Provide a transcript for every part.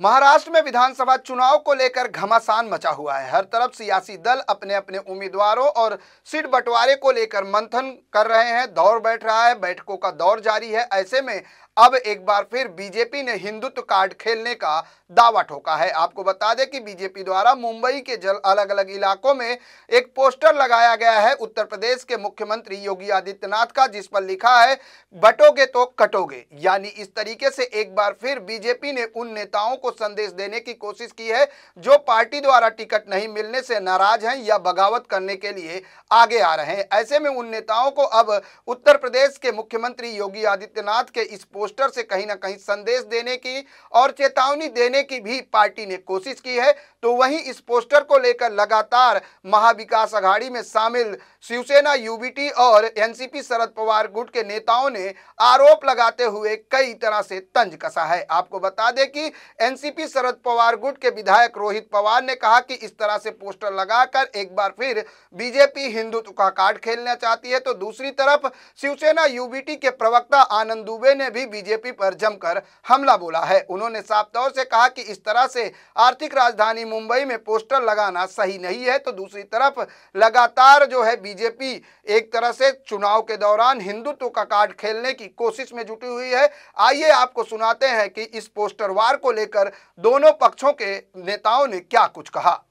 महाराष्ट्र में विधानसभा चुनाव को लेकर घमासान मचा हुआ है। हर तरफ़ सियासी दल अपने अपने उम्मीदवारों और सीट बंटवारे को लेकर मंथन कर रहे हैं। दौर बैठ रहा है, बैठकों का दौर जारी है। ऐसे में अब एक बार फिर बीजेपी ने हिंदुत्व कार्ड खेलने का दावा ठोका है। आपको बता दें कि बीजेपी द्वारा मुंबई के जल अलग अलग इलाकों में एक पोस्टर लगाया गया है। उत्तर प्रदेश के मुख्यमंत्री योगी आदित्यनाथ का, जिस पर लिखा है, बटोगे तो कटोगे। यानी इस तरीके से एक बार फिर बीजेपी ने उन नेताओं को संदेश देने की कोशिश की है, जो पार्टी द्वारा टिकट नहीं मिलने से नाराज़ हैं या बगावत करने के लिए आगे आ रहे हैं। ऐसे में उन नेताओं को अब उत्तर प्रदेश के मुख्यमंत्री योगी आदित्यनाथ के इस पोस्टर से कहीं ना कहीं संदेश देने की और चेतावनी देने की भी पार्टी ने कोशिश की है। तो वहीं इस पोस्टर को लेकर लगातार महाविकास अघाड़ी में शामिल शिवसेना, यूबीटी और एनसीपी शरद पवार गुट के नेताओं ने आरोप लगाते हुए कई तरह से तंज कसा है। आपको बता दें कि एनसीपी शरद पवार गुट के विधायक रोहित पवार ने कहा कि इस तरह से पोस्टर लगाकर एक बार फिर बीजेपी हिंदुत्व का कार्ड खेलना चाहती है तो दूसरी तरफ़ शिवसेना, यूबीटी के प्रवक्ता आनंद दुबे ने भी बीजेपी पर जमकर हमला बोला है। उन्होंने साफ़ तौर से कहा कि इस तरह से आर्थिक राजधानी मुंबई में पोस्टर लगाना सही नहीं है तो दूसरी तरफ़ लगातार जो है बीजेपी एक तरह से चुनाव के दौरान हिंदुत्व का कार्ड खेलने की कोशिश में जुटी हुई है। आइए आपको सुनाते हैं कि इस पोस्टर वार को लेकर दोनों पक्षों के नेताओं ने क्या कुछ कहा।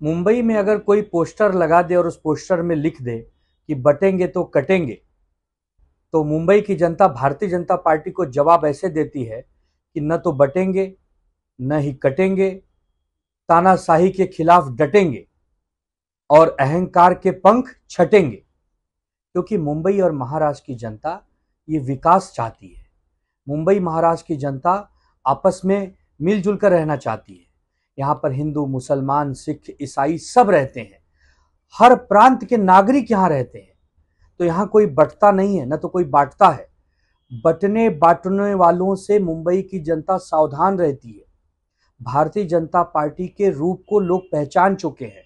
मुंबई में अगर कोई पोस्टर लगा दे और उस पोस्टर में लिख दे कि बटेंगे तो कटेंगे तो मुंबई की जनता, भारतीय जनता पार्टी को जवाब ऐसे देती है कि न तो बटेंगे, न ही कटेंगे तानाशाही के खिलाफ डटेंगे और अहंकार के पंख छटेंगे, क्योंकि मुंबई और महाराष्ट्र की जनता ये विकास चाहती है। मुंबई महाराष्ट्र की जनता आपस में मिलजुल कर रहना चाहती है। यहाँ पर हिंदू, मुसलमान, सिख, ईसाई सब रहते हैं। हर प्रांत के नागरिक यहाँ रहते हैं। तो यहाँ कोई बटता नहीं है, न तो कोई बांटता है। बटने बांटने वालों से मुंबई की जनता सावधान रहती है। भारतीय जनता पार्टी के रूप को लोग पहचान चुके हैं।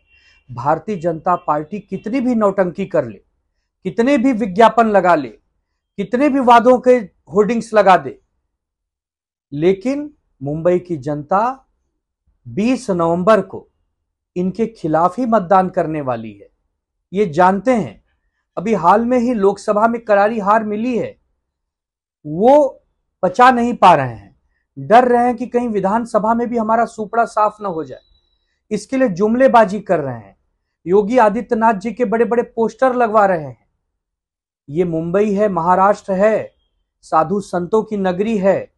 भारतीय जनता पार्टी कितनी भी नौटंकी कर ले, कितने भी विज्ञापन लगा ले, कितने भी वादों के होर्डिंग्स लगा दे, लेकिन मुंबई की जनता 20 नवंबर को इनके खिलाफ ही मतदान करने वाली है। ये जानते हैं, अभी हाल में ही लोकसभा में करारी हार मिली है, वो पचा नहीं पा रहे हैं। डर रहे हैं कि कहीं विधानसभा में भी हमारा सुपड़ा साफ़ ना हो जाए। इसके लिए जुमलेबाजी कर रहे हैं। योगी आदित्यनाथ जी के बड़े बड़े पोस्टर लगवा रहे हैं। ये मुंबई है, महाराष्ट्र है, साधु संतों की नगरी है।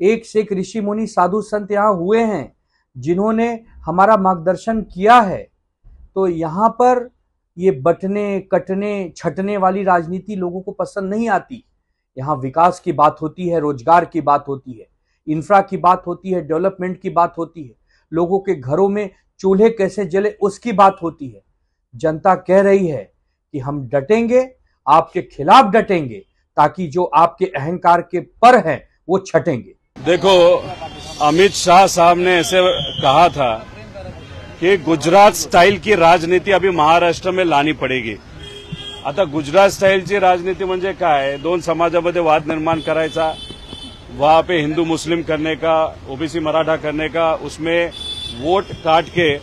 एक से एक ऋषि मुनि साधु संत यहाँ हुए हैं, जिन्होंने हमारा मार्गदर्शन किया है। तो यहाँ पर ये बटने, कटने, छटने वाली राजनीति लोगों को पसंद नहीं आती। यहाँ विकास की बात होती है, रोज़गार की बात होती है। इंफ्रा की बात होती है, डेवलपमेंट की बात होती है, लोगों के घरों में चूल्हे कैसे जले उसकी बात होती है। जनता कह रही है कि हम डटेंगे, आपके खिलाफ डटेंगे, ताकि जो आपके अहंकार के पर हैं, वो छटेंगे। देखो, अमित शाह साहब ने ऐसे कहा था कि गुजरात स्टाईल की राजनीति अभी महाराष्ट्र में लानी पडेगी। आता गुजरात स्टाइल स्टाईलची राजनीति म्हणजे काय? दोन समाजामध्ये वाद निर्माण करायचा वहाँ पे हिंदू मुस्लिम करने का ओबीसी मराठा करने का उसमें वोट काट के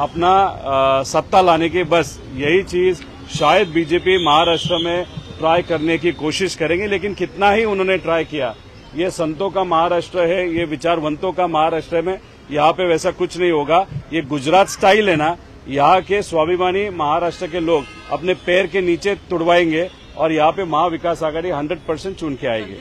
अपना आ, सत्ता लाने की बस यही चीज़ शायद बीजेपी महाराष्ट्र में ट्राई करने की कोशिश करेंगे लेकिन कितना ही उन्होंने ट्राई किया। ये संतों का महाराष्ट्र है ये विचारवंतों का महाराष्ट्र में यहाँ पे वैसा कुछ नहीं होगा। ये गुजरात स्टाइल है ना यहाँ के स्वाभिमानी महाराष्ट्र के लोग अपने पैर के नीचे तुड़वाएँगे और यहाँ पे महाविकास आघाड़ी 100 परसेंट चुन के आएगी।